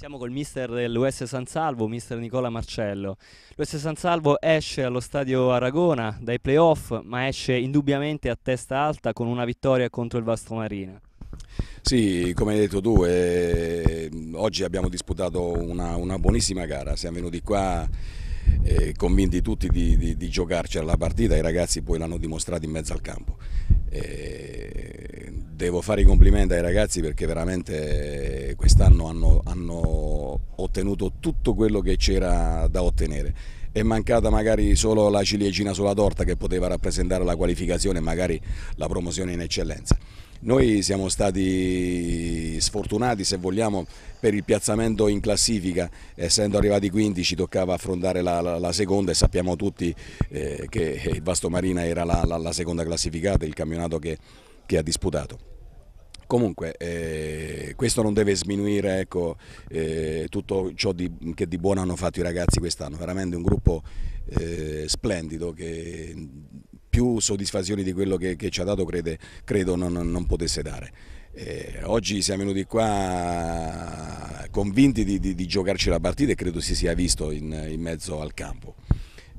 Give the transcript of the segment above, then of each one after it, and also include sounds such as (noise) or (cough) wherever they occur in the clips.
Siamo col mister dell'US San Salvo, mister Nicola Marcello. L'US San Salvo esce allo stadio Aragona dai playoff, ma esce indubbiamente a testa alta con una vittoria contro il Vasto Marina. Sì, come hai detto tu, eh, oggi abbiamo disputato una, una, buonissima gara, siamo venuti qua eh, convinti tutti di, di, di giocarci alla partita, i ragazzi poi l'hanno dimostrato in mezzo al campo. Eh, devo fare i complimenti ai ragazzi perché veramente quest'anno hanno, hanno ottenuto tutto quello che c'era da ottenere è mancata magari solo la ciliegina sulla torta che poteva rappresentare la qualificazione e magari la promozione in eccellenza. Noi siamo stati sfortunati se vogliamo per il piazzamento in classifica, essendo arrivati quinti ci toccava affrontare la, la, la seconda e sappiamo tutti eh, che il Vasto Marina era la, la seconda classificata, il campionato che, che ha disputato. Comunque eh, questo non deve sminuire ecco, eh, tutto ciò di, che di buono hanno fatto i ragazzi quest'anno, veramente un gruppo eh, splendido che più soddisfazioni di quello che, che ci ha dato crede, credo non, non, potesse dare. Eh, oggi siamo venuti qua convinti di, di, di, giocarci la partita e credo si sia visto in, in mezzo al campo.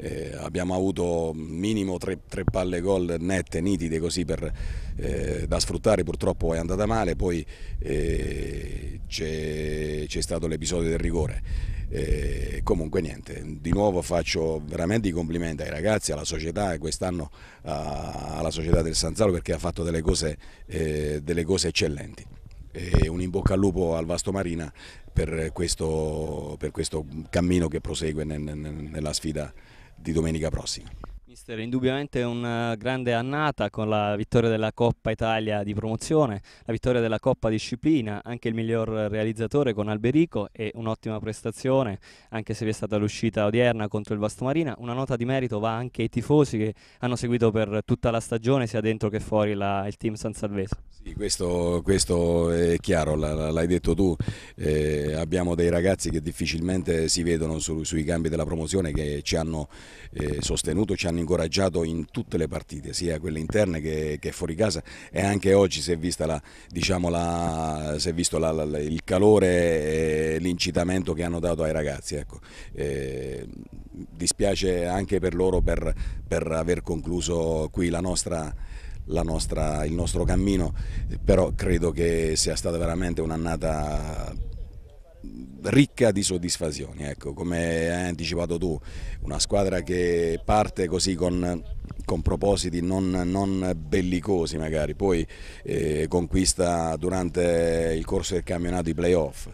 Eh, abbiamo avuto minimo tre, tre, palle gol nette, nitide così per, eh, da sfruttare, purtroppo è andata male, poi eh, c'è stato l'episodio del rigore. Eh, comunque niente, di nuovo faccio veramente i complimenti ai ragazzi, alla società e quest'anno alla società del Sanzalo perché ha fatto delle cose, eh, delle cose eccellenti. E un in bocca al lupo al Vasto Marina per questo, per questo cammino che prosegue nella sfida di domenica prossima. Mister, indubbiamente una grande annata con la vittoria della Coppa Italia di promozione, la vittoria della Coppa Disciplina, anche il miglior realizzatore con Alberico e un'ottima prestazione, anche se vi è stata l'uscita odierna contro il Vastomarina. Una nota di merito va anche ai tifosi che hanno seguito per tutta la stagione, sia dentro che fuori la, il team San Salvese. Sì, questo, questo, è chiaro, l'hai detto tu, eh, abbiamo dei ragazzi che difficilmente si vedono su, sui cambi della promozione che ci hanno eh, sostenuto, ci hanno incoraggiato in tutte le partite, sia quelle interne che, che fuori casa e anche oggi si è, la, diciamo la, si è visto la, il calore e l'incitamento che hanno dato ai ragazzi. Ecco. Eh, dispiace anche per loro per, per aver concluso qui la nostra nostra, il nostro cammino, però credo che sia stata veramente un'annata ricca di soddisfazioni, ecco, come hai anticipato tu, una squadra che parte così con, con propositi non, non, bellicosi magari, poi eh, conquista durante il corso del campionato i playoff,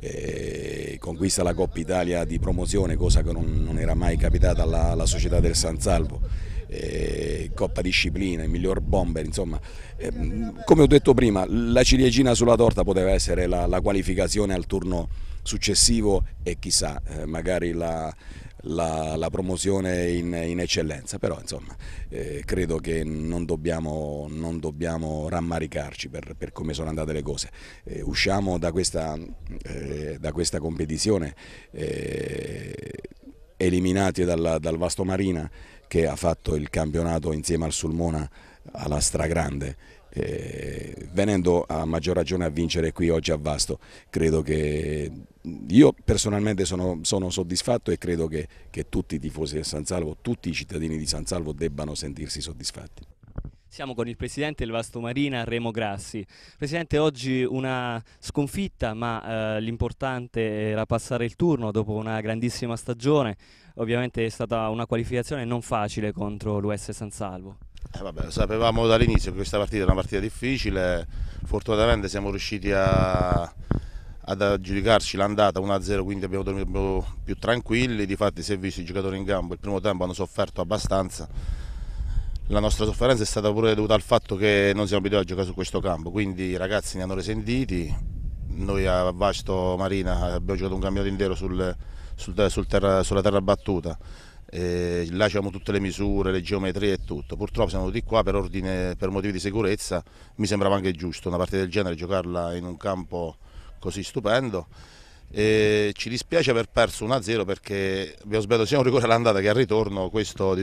eh, conquista la Coppa Italia di promozione, cosa che non, non era mai capitata alla, alla società del San Salvo eh, Coppa Disciplina, il miglior bomber, insomma, eh, come ho detto prima, la ciliegina sulla torta poteva essere la, la qualificazione al turno successivo e chissà, eh, magari la, la, la, promozione in, in, eccellenza, però insomma credo che non dobbiamo, non dobbiamo rammaricarci per, per, come sono andate le cose. Usciamo da questa, da questa competizione eliminati dal, dal Vasto Marina che ha fatto il campionato insieme al Sulmona alla stragrande. Eh, venendo a maggior ragione a vincere qui oggi a Vasto, credo che io personalmente sono, sono soddisfatto e credo che, che tutti i tifosi del San Salvo, tutti i cittadini di San Salvo debbano sentirsi soddisfatti. Siamo con il presidente del Vasto Marina, Remo Grassi. Presidente, oggi una sconfitta, ma eh, l'importante era passare il turno dopo una grandissima stagione. Ovviamente è stata una qualificazione non facile contro l'US San Salvo. Eh vabbè, sapevamo dall'inizio che questa partita era una partita difficile, fortunatamente siamo riusciti a, ad aggiudicarci l'andata 1-0, quindi abbiamo dormito più tranquilli, difatti si è visto i giocatori in campo, il primo tempo hanno sofferto abbastanza la nostra sofferenza è stata pure dovuta al fatto che non siamo abituati a giocare su questo campo, quindi i ragazzi ne hanno risentiti, noi a Vasto Marina abbiamo giocato un campionato intero sul, sul, sul terra, sulla terra battuta, e là c'erano tutte le misure, le geometrie e tutto, purtroppo siamo venuti qua per, ordine, per motivi di sicurezza, mi sembrava anche giusto una partita del genere giocarla in un campo così stupendo e ci dispiace aver perso 1-0 perché abbiamo sbagliato sia un rigore all'andata che al ritorno, questo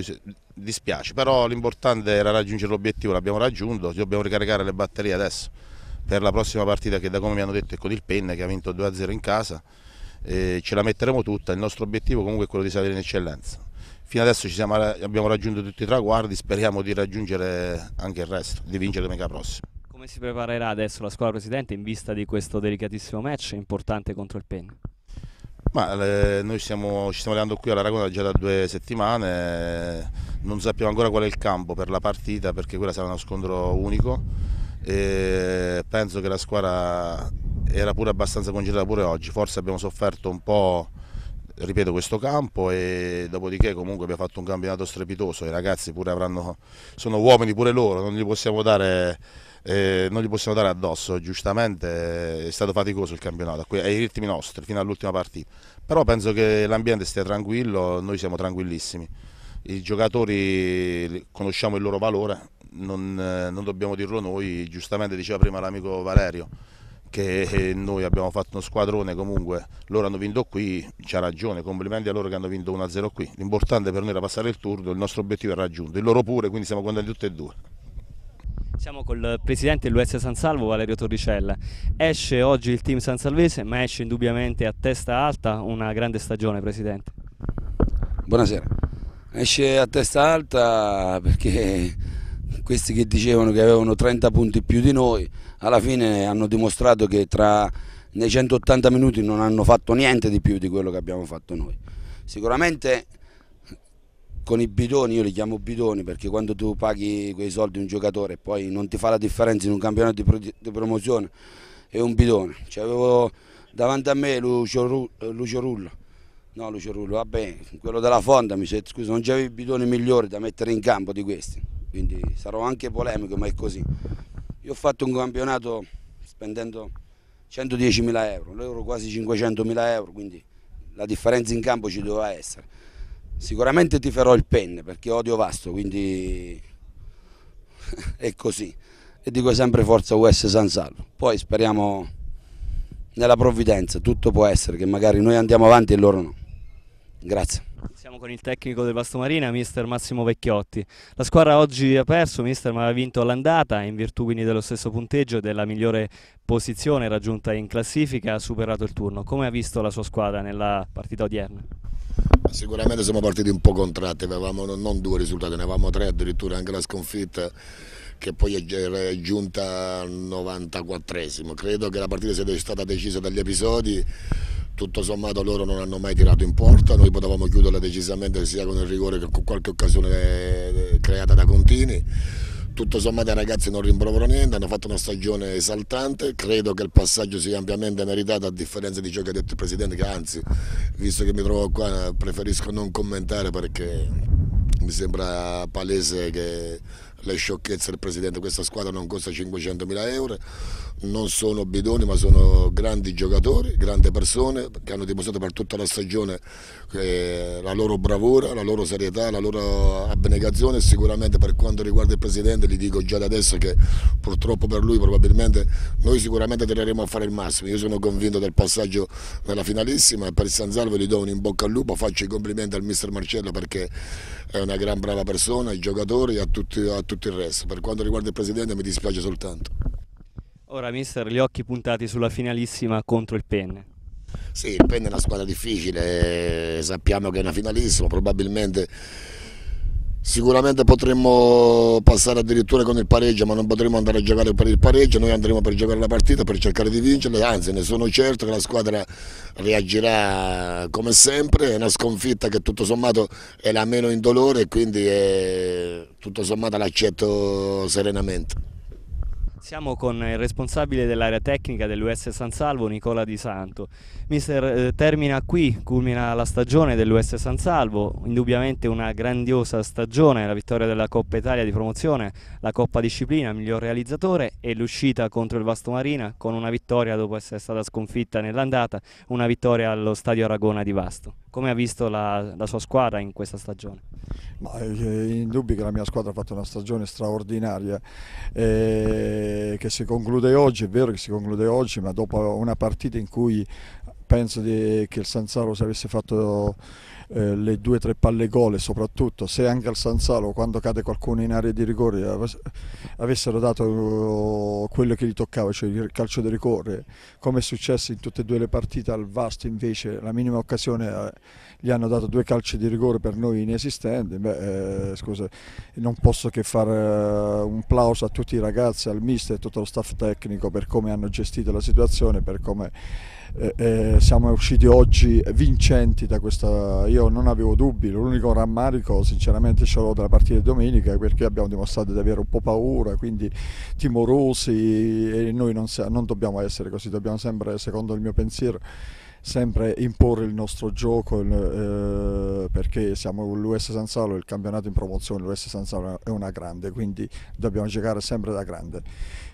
dispiace, però l'importante era raggiungere l'obiettivo, l'abbiamo raggiunto, dobbiamo ricaricare le batterie adesso per la prossima partita che da come mi hanno detto è con il Penne che ha vinto 2-0 in casa e ce la metteremo tutta, il nostro obiettivo comunque è quello di salire in eccellenza. Fino adesso siamo, abbiamo raggiunto tutti i traguardi, speriamo di raggiungere anche il resto, di vincere domenica prossima. Come si preparerà adesso la squadra presidente in vista di questo delicatissimo match importante contro il Penn? Ma, eh, noi stiamo, ci stiamo allenando qui alla Ragona già da due settimane, non sappiamo ancora qual è il campo per la partita perché quella sarà uno scontro unico. E penso che la squadra era pure abbastanza congelata pure oggi, forse abbiamo sofferto un po' ripeto questo campo e dopodiché comunque abbiamo fatto un campionato strepitoso, i ragazzi pure avranno, sono uomini pure loro, non gli possiamo dare, eh, non gli possiamo dare addosso, giustamente è stato faticoso il campionato, ai ritmi nostri fino all'ultima partita, però penso che l'ambiente stia tranquillo, noi siamo tranquillissimi, i giocatori conosciamo il loro valore, non, non dobbiamo dirlo noi, giustamente diceva prima l'amico Valerio, che noi abbiamo fatto uno squadrone comunque, loro hanno vinto qui, c'ha ragione, complimenti a loro che hanno vinto 1-0 qui, l'importante per noi era passare il turno, il nostro obiettivo è raggiunto, il loro pure, quindi siamo contenti tutti e due. Siamo col presidente dell'US San Salvo, Valerio Torricella. Esce oggi il team sansalvese, ma esce indubbiamente a testa alta una grande stagione, presidente. Buonasera. Esce a testa alta perché questi che dicevano che avevano 30 punti più di noi, alla fine hanno dimostrato che tra, nei 180 minuti non hanno fatto niente di più di quello che abbiamo fatto noi. Sicuramente con i bidoni, io li chiamo bidoni perché quando tu paghi quei soldi a un giocatore e poi non ti fa la differenza in un campionato di, di promozione, è un bidone. Cioè, avevo davanti a me Lucio, Lucio Rullo, no Lucio Rullo, vabbè, quello della Fonda mi dice scusa non c'avevi bidoni migliori da mettere in campo di questi, quindi sarò anche polemico ma è così. Io ho fatto un campionato spendendo 110.000 euro, loro quasi 500.000 euro, quindi la differenza in campo ci doveva essere. Sicuramente ti farò il penne perché odio Vasto, quindi (laughs) è così. E dico sempre forza US San Salvo. Poi speriamo nella provvidenza, tutto può essere, che magari noi andiamo avanti e loro no. Grazie. Siamo con il tecnico del Vasto Marina, mister Massimo Vecchiotti. La squadra oggi ha perso, mister, ma ha vinto l'andata in virtù quindi dello stesso punteggio e della migliore posizione raggiunta in classifica, ha superato il turno. Come ha visto la sua squadra nella partita odierna? Sicuramente siamo partiti un po' contratti, avevamo non due risultati, ne avevamo tre, addirittura anche la sconfitta che poi è giunta al 94esimo. Credo che la partita sia stata decisa dagli episodi tutto sommato loro non hanno mai tirato in porta, noi potevamo chiuderla decisamente sia con il rigore che con qualche occasione eh, creata da Contini. Tutto sommato i ragazzi non rimproverano niente, hanno fatto una stagione esaltante, credo che il passaggio sia ampiamente meritato a differenza di ciò che ha detto il Presidente, che anzi, visto che mi trovo qua, preferisco non commentare perché mi sembra palese che le sciocchezze del Presidente, questa squadra non costa 500 mila euro, non sono bidoni ma sono grandi giocatori, grandi persone che hanno dimostrato per tutta la stagione eh, la loro bravura, la loro serietà, la loro abnegazione. Sicuramente per quanto riguarda il Presidente gli dico già da adesso che purtroppo per lui probabilmente noi sicuramente tenderemo a fare il massimo, io sono convinto del passaggio nella finalissima per San Salvo gli do un in bocca al lupo, faccio i complimenti al mister Marcello perché è una gran brava persona, ai giocatori e a, a tutto il resto, per quanto riguarda il Presidente mi dispiace soltanto. Ora mister, gli occhi puntati sulla finalissima contro il Penne. Sì, il Penne è una squadra difficile, eh, sappiamo che è una finalissima, probabilmente sicuramente potremmo passare addirittura con il pareggio, ma non potremmo andare a giocare per il pareggio, noi andremo per giocare la partita, per cercare di vincerla, anzi ne sono certo che la squadra reagirà come sempre, è una sconfitta che tutto sommato è la meno indolore quindi è, tutto sommato l'accetto serenamente. Siamo con il responsabile dell'area tecnica dell'US San Salvo, Nicola Di Santo. Mister, eh, termina qui, culmina la stagione dell'US San Salvo, indubbiamente una grandiosa stagione, la vittoria della Coppa Italia di promozione, la Coppa Disciplina, miglior realizzatore e l'uscita contro il Vasto Marina con una vittoria dopo essere stata sconfitta nell'andata, una vittoria allo Stadio Aragona di Vasto. Come ha visto la, la sua squadra in questa stagione? Ma è indubbio che la mia squadra ha fatto una stagione straordinaria eh, che si conclude oggi, è vero che si conclude oggi, ma dopo una partita in cui penso di, che il Sanzaro se avesse fatto eh, le due o tre palle gole soprattutto, se anche al San Salo quando cade qualcuno in area di rigore avessero dato quello che gli toccava, cioè il calcio di rigore, come è successo in tutte e due le partite al Vasto invece la minima occasione eh, gli hanno dato due calci di rigore per noi inesistenti, Beh, eh, scusa, non posso che fare uh, un plauso a tutti i ragazzi, al mister e tutto lo staff tecnico per come hanno gestito la situazione, per come eh, eh, siamo usciti oggi vincenti da questa, io non avevo dubbi, l'unico rammarico sinceramente ce l'ho della partita di domenica perché abbiamo dimostrato di avere un po' paura, quindi timorosi e noi non, non dobbiamo essere così, dobbiamo sempre, secondo il mio pensiero, sempre imporre il nostro gioco eh, perché siamo l'US San Salo, il campionato in promozione, l'US San Salo è una grande, quindi dobbiamo giocare sempre da grande.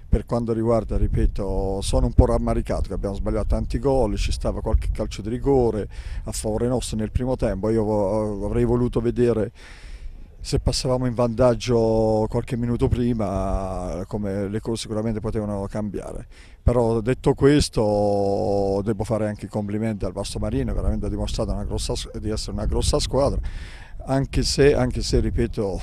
Per quanto riguarda, ripeto, sono un po' rammaricato che abbiamo sbagliato tanti gol, ci stava qualche calcio di rigore a favore nostro nel primo tempo, io avrei voluto vedere se passavamo in vantaggio qualche minuto prima come le cose sicuramente potevano cambiare. Però detto questo devo fare anche i complimenti al Vasto Marino, veramente ha dimostrato grossa, di essere una grossa squadra, anche se, anche se ripeto,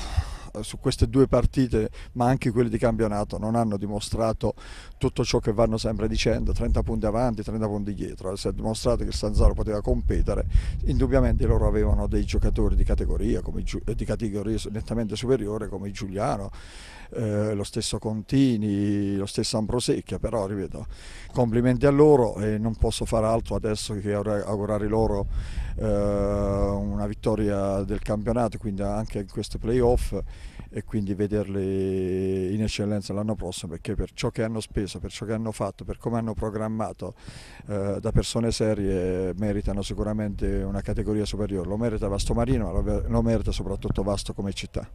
su queste due partite, ma anche quelle di campionato, non hanno dimostrato tutto ciò che vanno sempre dicendo, 30 punti avanti, 30 punti dietro, si è dimostrato che Sanzaro poteva competere, indubbiamente loro avevano dei giocatori di categoria, come, di categoria nettamente superiore come Giuliano, eh, lo stesso Contini, lo stesso Ambrosecchia, però ripeto, complimenti a loro e non posso fare altro adesso che augurare loro eh, una vittoria del campionato, quindi anche in questi playoff e quindi vederli in eccellenza l'anno prossimo perché per ciò che hanno speso, per ciò che hanno fatto, per come hanno programmato eh, da persone serie meritano sicuramente una categoria superiore, lo merita Vasto Marino ma lo merita soprattutto Vasto come città.